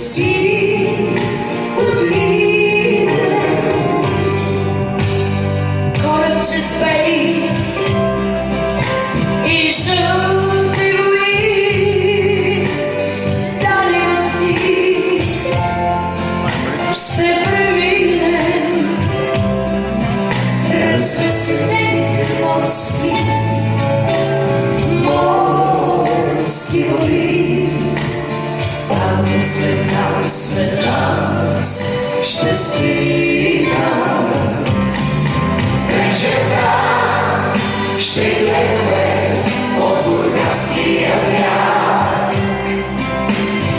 світ утвіне, город чи спалі і жовтий вуї, залівати, ще привільне, розвесне морські, морські води. Você não esperamos Szczęśliwa Będzie o Szczęśliwe Odbór miastki ja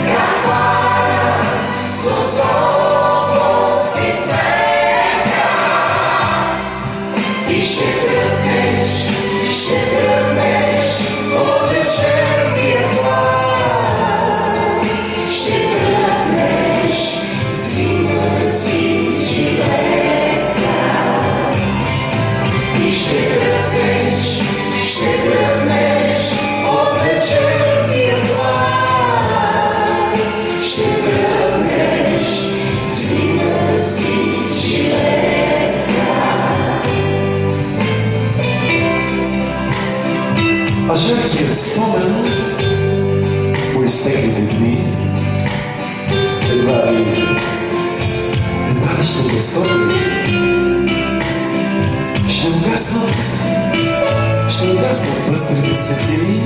Rakwana Suzowo Zwiedzenia e się drgnęć А жаркият спомен по изтеклите дни едва ли, едва ли ще пресотне. Ще угаснат, ще угаснат пръстените светлини,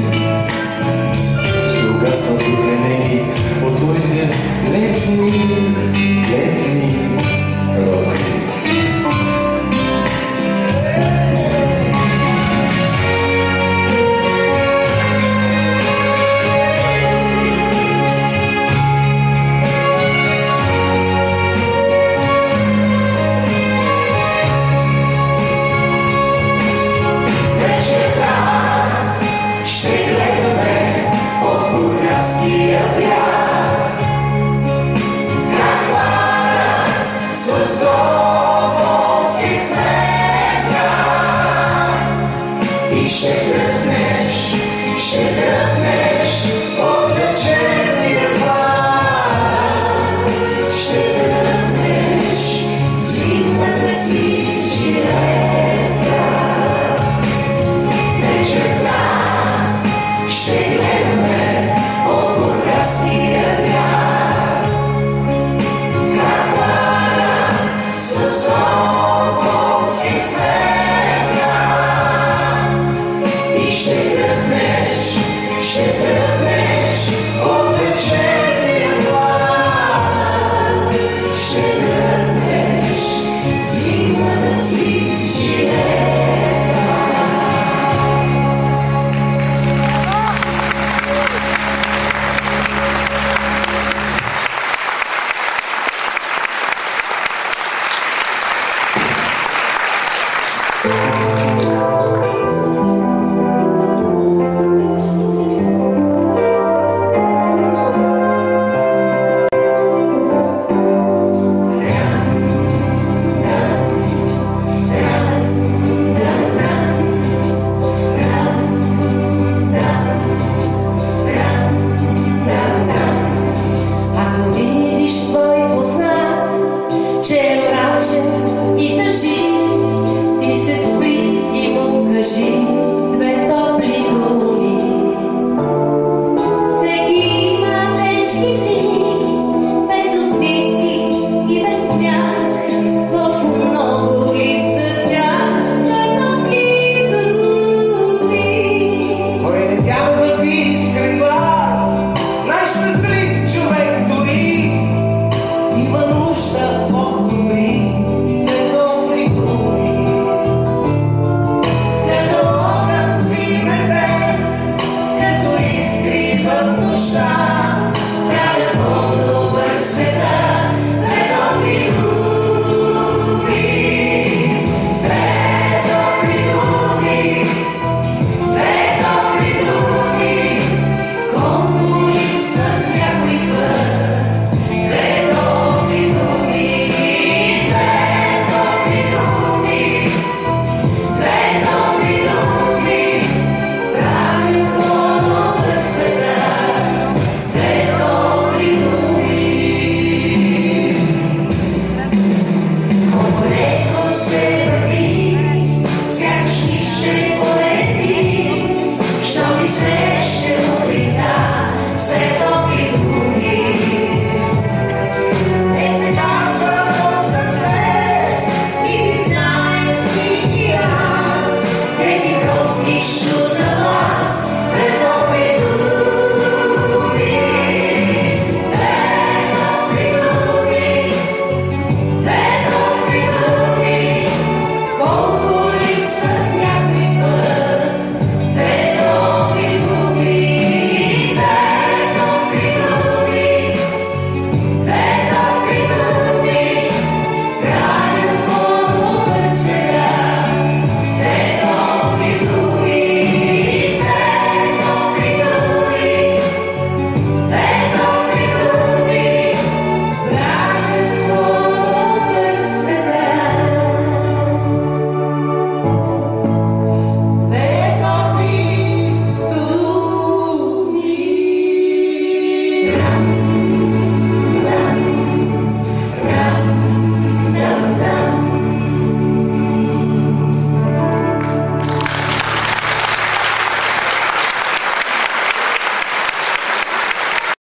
ще угаснат утре дръпнеш, ще дръпнеш от вечерния вал. Ще дръпнеш, зимната си жилетка. Вечерта ще гледаме от бургасния град. Кавара с облаци цвет. Shit a bitch, shit a bitch. deixar, ela é bom, ser